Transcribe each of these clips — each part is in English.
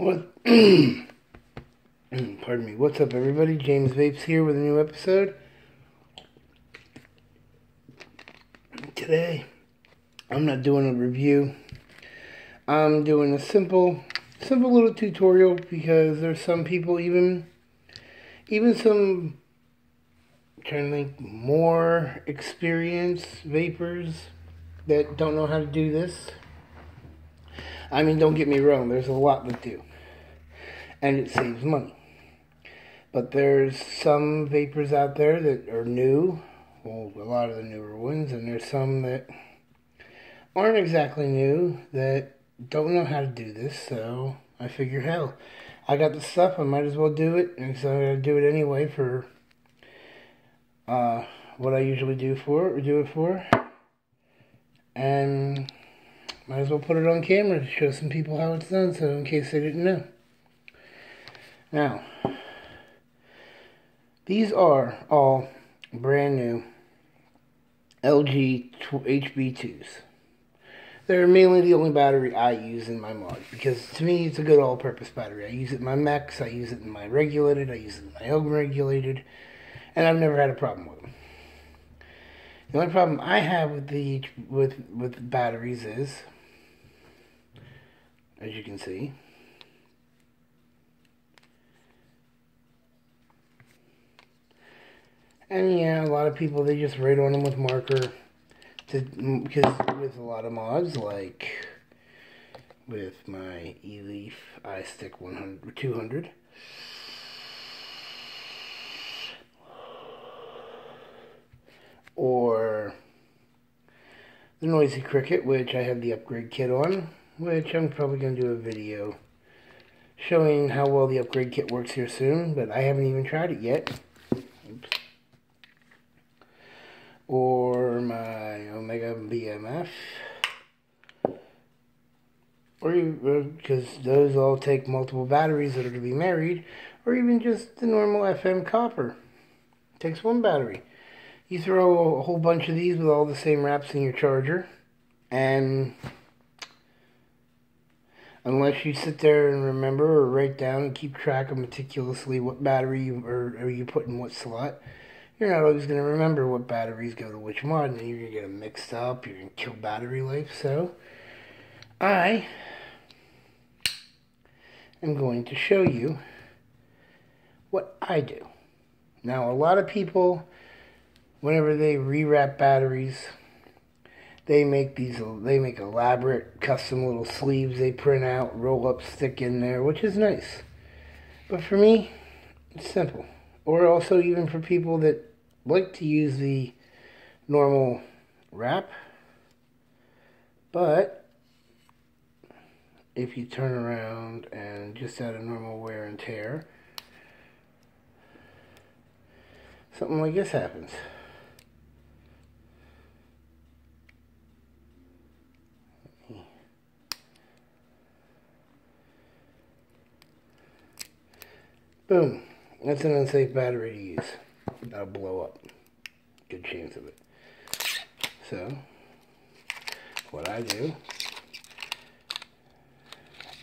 What? Pardon me. What's up, everybody? James Vapes here with a new episode. Today, I'm not doing a review. I'm doing a simple, simple little tutorial because there's some people, even, even some, trying to think, more experienced vapors that don't know how to do this. I mean, don't get me wrong, there's a lot that do and it saves money. But there's some vapors out there that are new, well, a lot of the newer ones, and there's some that aren't exactly new that don't know how to do this. So I figure, hell, I got the stuff, I might as well do it, and so I'm gonna do it anyway for uh, what I usually do for or do it for, and might as well put it on camera to show some people how it's done. So in case they didn't know. Now, these are all brand new LG HB2s. They're mainly the only battery I use in my mod because to me it's a good all-purpose battery. I use it in my mechs, I use it in my regulated, I use it in my unregulated, and I've never had a problem with them. The only problem I have with the with with batteries is, as you can see, And yeah, a lot of people they just write on them with marker, to because with a lot of mods like with my eLeaf iStick 100 200. Or the Noisy Cricket, which I have the upgrade kit on, which I'm probably going to do a video showing how well the upgrade kit works here soon, but I haven't even tried it yet. Or my Omega BMF or because those all take multiple batteries that are to be married or even just the normal FM copper. It takes one battery. You throw a whole bunch of these with all the same wraps in your charger and unless you sit there and remember or write down and keep track of meticulously what battery you, or, or you put in what slot you're not always going to remember what batteries go to which mod, and you're going to get them mixed up, you're going to kill battery life, so I am going to show you what I do. Now, a lot of people, whenever they rewrap batteries, they make these, they make elaborate custom little sleeves they print out, roll up, stick in there, which is nice. But for me, it's simple. Or also even for people that like to use the normal wrap, but if you turn around and just add a normal wear and tear, something like this happens. Boom. That's an unsafe battery to use that'll blow up. Good chance of it. So, what I do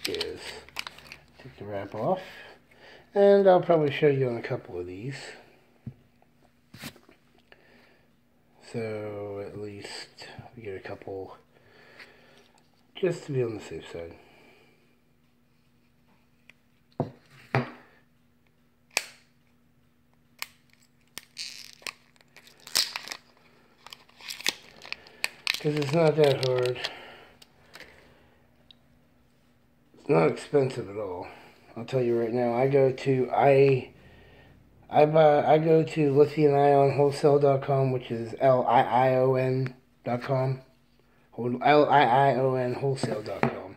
is take the wrap off, and I'll probably show you on a couple of these. So, at least we get a couple just to be on the safe side. Because it's not that hard. It's not expensive at all. I'll tell you right now. I go to I I buy I go to lithiumionwholesale.com, which is L I I O N dot com. L I I O N wholesale.com.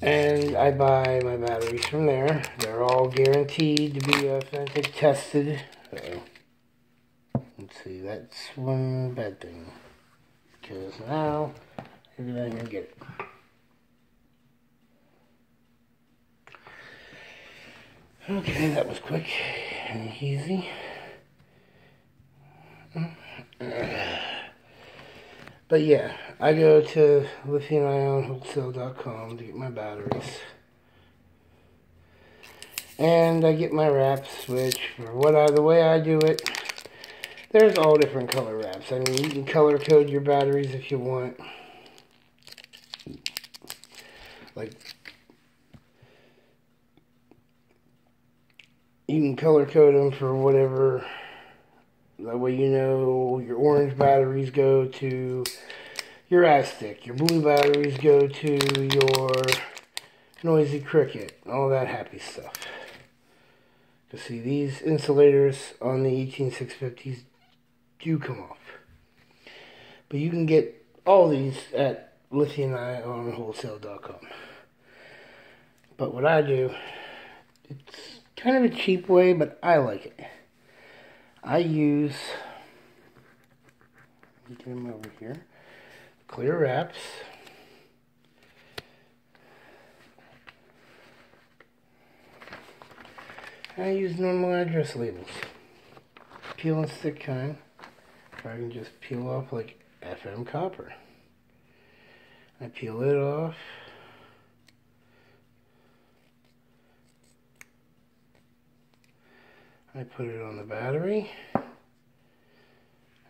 And I buy my batteries from there. They're all guaranteed to be authentic, tested. Uh -oh. See, that's one bad thing. Because now, going to get it. Okay, that was quick and easy. But yeah, I go to lithiumionwholesale.com to get my batteries. And I get my wraps, which, for what I, the way I do it, there's all different color wraps. I mean, you can color code your batteries if you want. Like, you can color code them for whatever that way you know your orange batteries go to your Aztec, your blue batteries go to your noisy cricket, all that happy stuff. You see, these insulators on the 18650s do come off. But you can get all these at lithiumionwholesale.com. But what I do, it's kind of a cheap way, but I like it. I use, get them over here, clear wraps. I use normal address labels. Peel and stick kind. I can just peel off like FM copper. I peel it off. I put it on the battery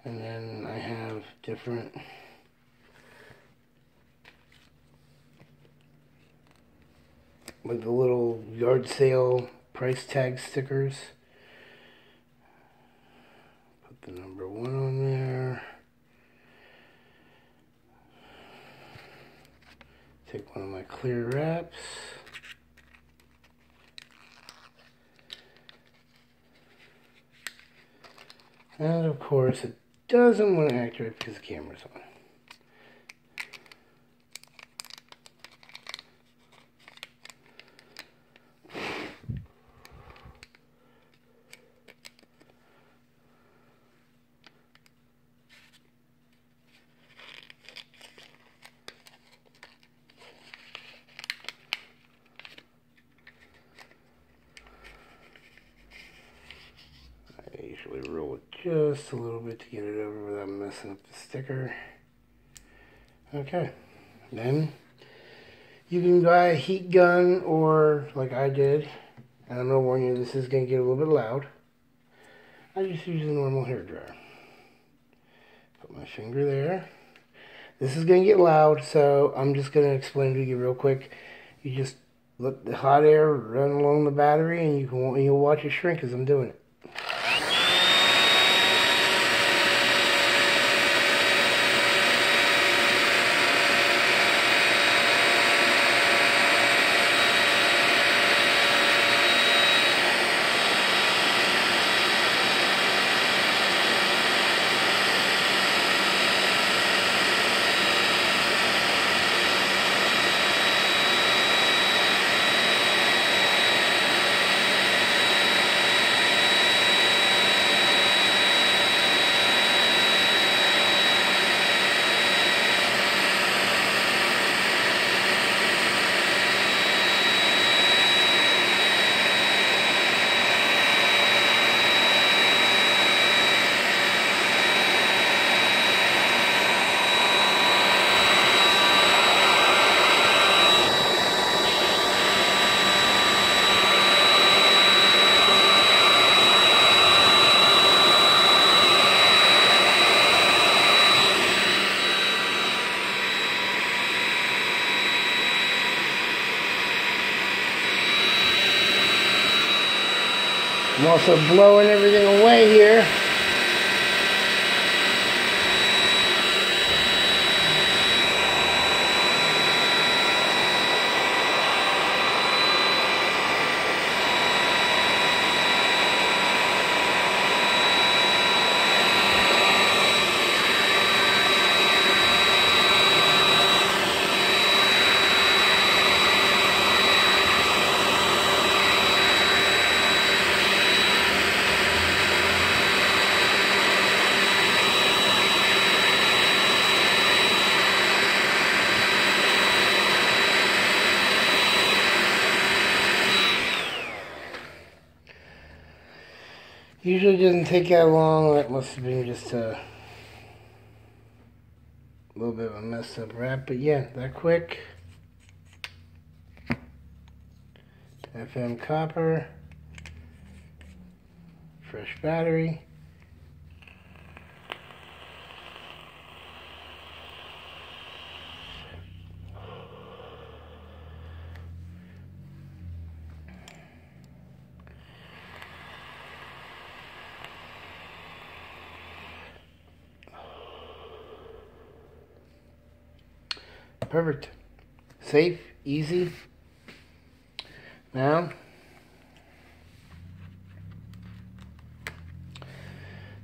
and then I have different with the little yard sale price tag stickers the number one on there take one of my clear wraps And of course, it doesn't want to activate because the camera's on. usually roll it just a little bit to get it over without messing up the sticker. Okay, then you can buy a heat gun or like I did, and I'm gonna warn you this is gonna get a little bit loud. I just use a normal hair dryer. Put my finger there. This is gonna get loud, so I'm just gonna explain to you real quick. You just let the hot air run along the battery, and you can you'll watch it shrink as I'm doing it. I'm also blowing everything away here. Usually doesn't take that long. That must have been just A little bit of a messed up wrap, but yeah, that quick. FM copper. Fresh battery. Perfect. Safe, easy. Now,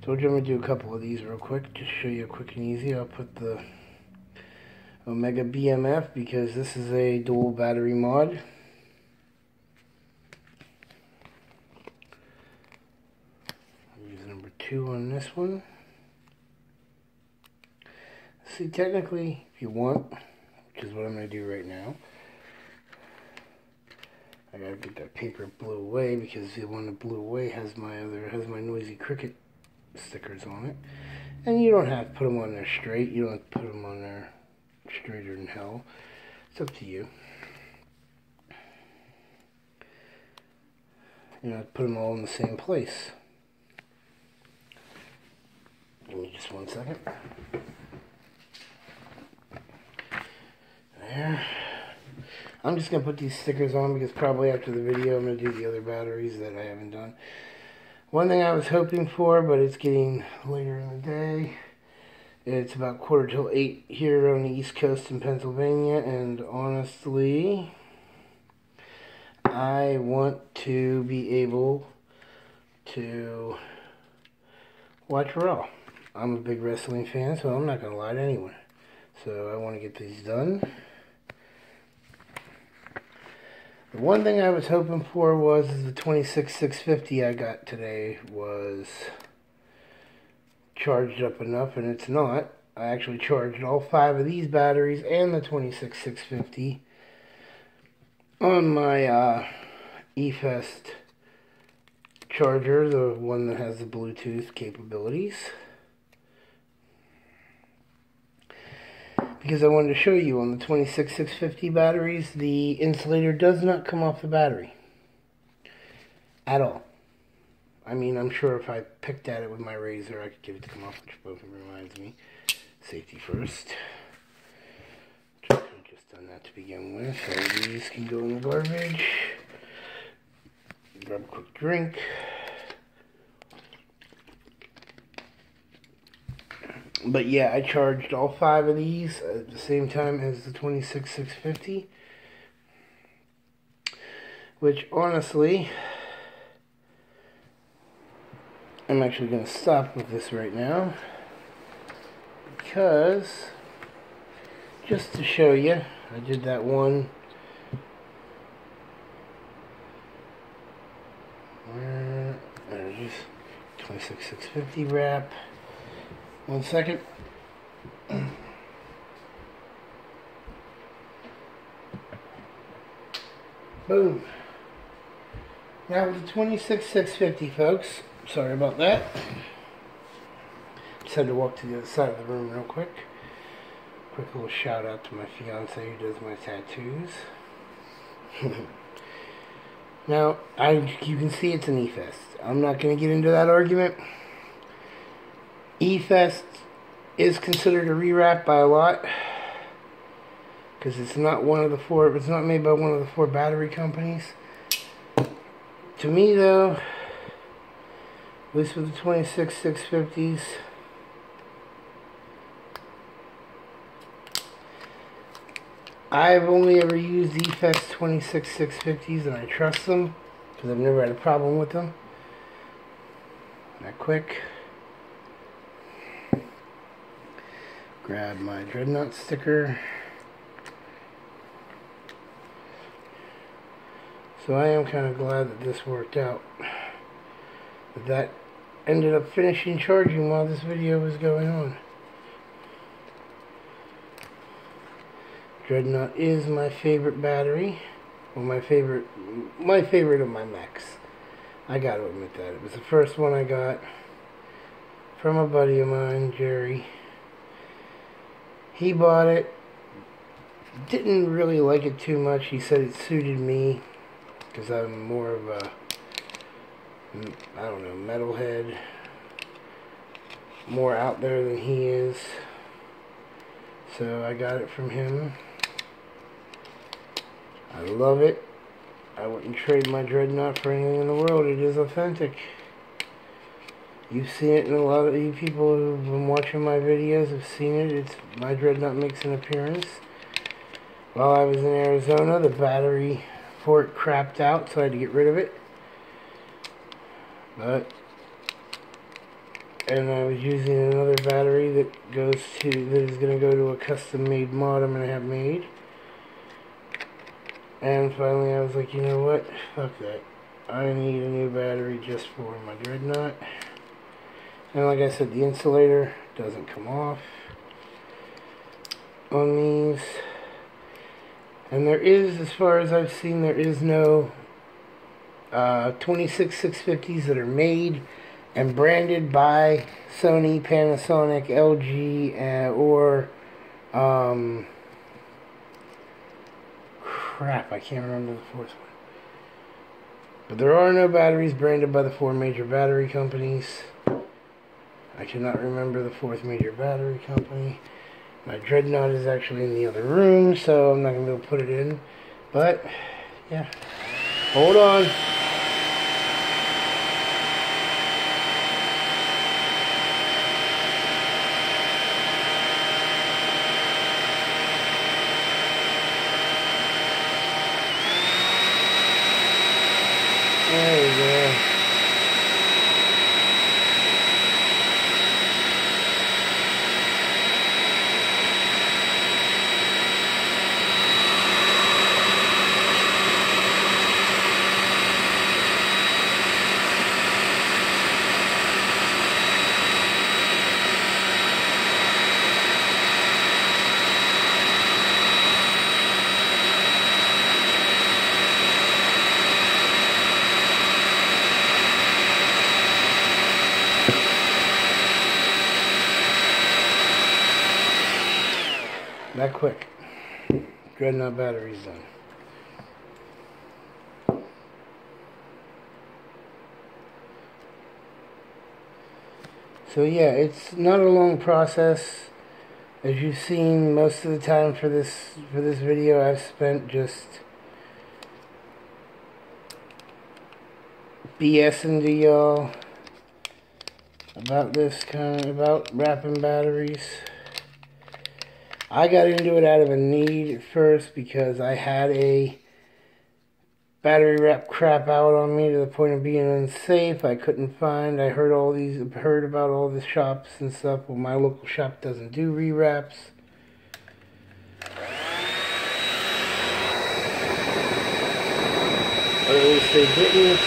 told you I'm going to do a couple of these real quick, just show you quick and easy. I'll put the Omega BMF because this is a dual battery mod. Use number two on this one. See, technically, if you want, is what I'm going to do right now. I gotta get that paper blew away because the one that blew away has my other has my noisy cricket stickers on it. And you don't have to put them on there straight. You don't have to put them on there straighter than hell. It's up to you. You know, put them all in the same place. Give me just one second. There. I'm just going to put these stickers on because probably after the video I'm going to do the other batteries that I haven't done. One thing I was hoping for, but it's getting later in the day. It's about quarter till 8 here on the East Coast in Pennsylvania, and honestly, I want to be able to watch Raw. I'm a big wrestling fan, so I'm not going to lie to anyone. So I want to get these done. The one thing I was hoping for was the 26650 I got today was charged up enough, and it's not. I actually charged all five of these batteries and the 26650 on my uh, eFest charger, the one that has the Bluetooth capabilities. Because I wanted to show you on the 26650 batteries, the insulator does not come off the battery at all. I mean, I'm sure if I picked at it with my razor, I could get it to come off, which both reminds me, safety first. Just done that to begin with, so these can go in the garbage. Grab a quick drink. But yeah, I charged all five of these at the same time as the 26650. Which honestly, I'm actually going to stop with this right now. Because, just to show you, I did that one. Where, there's 26650 wrap. One second. Boom. Now with the 26650, folks. Sorry about that. Just had to walk to the other side of the room real quick. Quick little shout out to my fiance who does my tattoos. now, I you can see it's an E-Fest. I'm not going to get into that argument. E-Fest is considered a rewrap by a lot because it's not one of the four it's not made by one of the four battery companies. To me though at least with the 26 650s I've only ever used E-Fest 26 650s and I trust them because I've never had a problem with them. That quick grab my dreadnought sticker. So I am kind of glad that this worked out. That that ended up finishing charging while this video was going on. Dreadnought is my favorite battery. Well, my favorite, my favorite of my mechs. I gotta admit that. It was the first one I got from a buddy of mine, Jerry he bought it. Didn't really like it too much. He said it suited me because I'm more of a, I don't know, metalhead. More out there than he is. So I got it from him. I love it. I wouldn't trade my Dreadnought for anything in the world. It is authentic. You've seen it, and a lot of you people who've been watching my videos have seen it. It's my Dreadnought makes an appearance. While I was in Arizona, the battery for it crapped out, so I had to get rid of it. But, and I was using another battery that goes to, that is going to go to a custom-made mod I'm going to have made. And finally I was like, you know what, fuck that. I need a new battery just for my Dreadnought. And like I said, the insulator doesn't come off on these. And there is, as far as I've seen, there is no uh, 26 650s that are made and branded by Sony, Panasonic, LG, uh, or um, crap, I can't remember the fourth one. But there are no batteries branded by the four major battery companies. I cannot remember the fourth major battery company. My Dreadnought is actually in the other room, so I'm not going to be able to put it in. But, yeah. Hold on. There we go. That quick. Dreadnought batteries done. So yeah, it's not a long process. As you've seen, most of the time for this for this video, I've spent just BSing to y'all about this kind of about wrapping batteries. I got into it out of a need at first because I had a battery wrap crap out on me to the point of being unsafe. I couldn't find. I heard all these, heard about all the shops and stuff. Well, my local shop doesn't do rewraps. At least they didn't.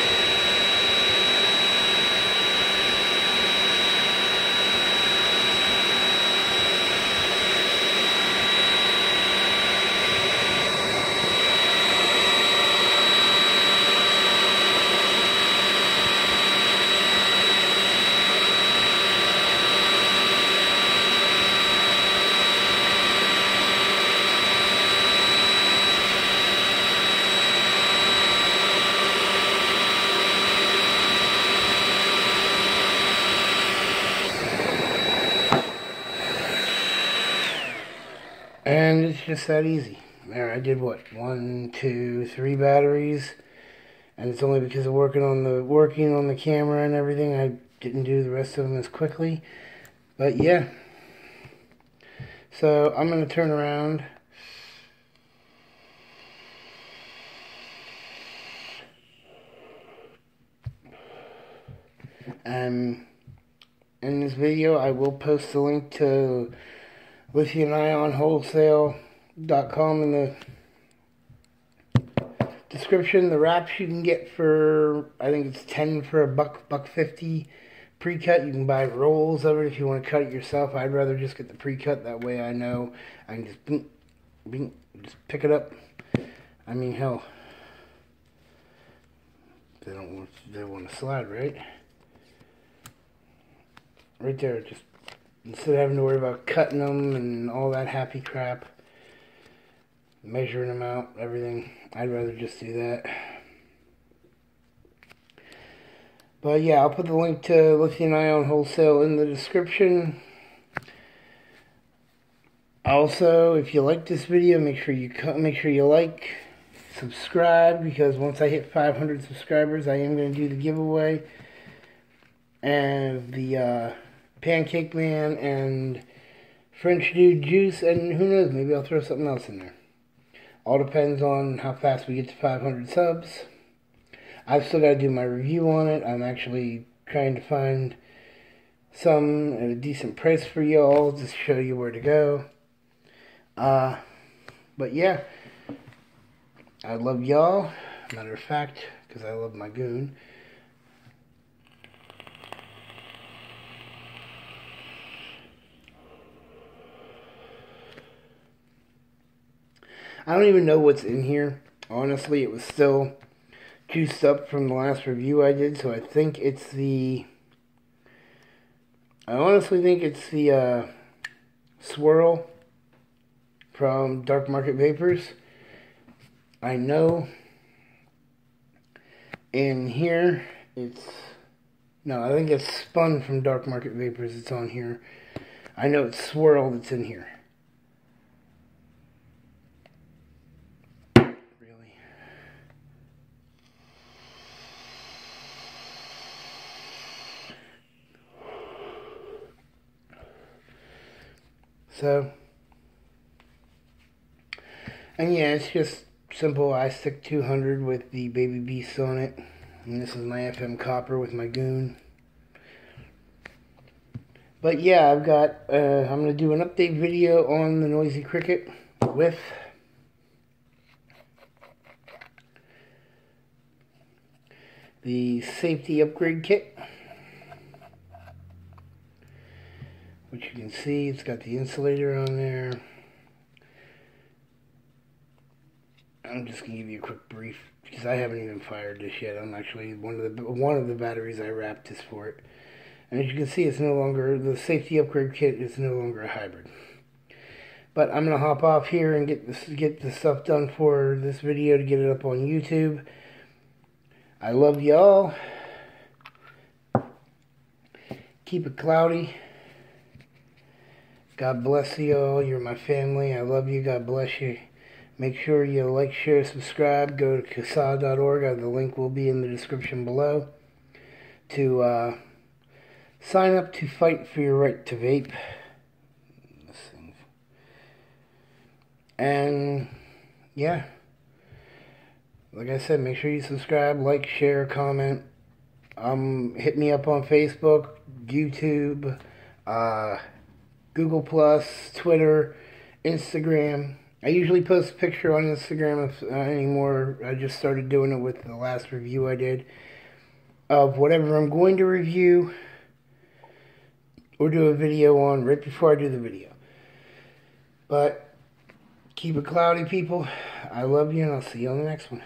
And it's just that easy. There, I did what? One, two, three batteries. And it's only because of working on the working on the camera and everything, I didn't do the rest of them as quickly. But yeah. So I'm gonna turn around. And in this video, I will post the link to lithium ion wholesale.com in the description. The wraps you can get for, I think it's 10 for a buck, buck 50 pre-cut. You can buy rolls of it if you want to cut it yourself. I'd rather just get the pre-cut. That way I know I can just, bing, bing, just pick it up. I mean, hell, they don't want, they want to slide, right? Right there, just instead of having to worry about cutting them and all that happy crap, measuring them out, everything. I'd rather just do that. But yeah, I'll put the link to lithium ion wholesale in the description. Also, if you like this video, make sure you make sure you like, subscribe because once I hit 500 subscribers, I am going to do the giveaway and the uh, Pancake Man and French Dude Juice, and who knows, maybe I'll throw something else in there. All depends on how fast we get to 500 subs. I've still got to do my review on it. I'm actually trying to find some at a decent price for y'all to show you where to go. Uh, but yeah, I love y'all. Matter of fact, because I love my goon. I don't even know what's in here. Honestly, it was still juiced up from the last review I did, so I think it's the... I honestly think it's the uh, swirl from Dark Market Vapors. I know in here it's... No, I think it's spun from Dark Market Vapors. It's on here. I know it's swirl that's in here. So, and yeah, it's just simple. iStick 200 with the Baby Beast on it. And this is my FM copper with my goon. But yeah, I've got, uh, I'm going to do an update video on the Noisy Cricket with the safety upgrade kit. Which you can see it's got the insulator on there. I'm just gonna give you a quick brief because I haven't even fired this yet. I'm actually one of the one of the batteries I wrapped is for it. And as you can see it's no longer the safety upgrade kit is no longer a hybrid. But I'm gonna hop off here and get this get the stuff done for this video to get it up on YouTube. I love y'all. Keep it cloudy God bless you all. You're my family. I love you. God bless you. Make sure you like, share, subscribe. Go to CASAA.org. Uh, the link will be in the description below to uh, sign up to fight for your right to vape. And yeah, like I said, make sure you subscribe, like, share, comment. Um, hit me up on Facebook, YouTube. Uh, Google Plus, Twitter, Instagram. I usually post a picture on Instagram if, uh, anymore. I just started doing it with the last review I did of whatever I'm going to review or do a video on right before I do the video. But keep it cloudy, people. I love you, and I'll see you on the next one.